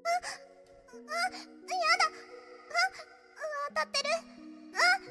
あやだ。あ当たってる。あ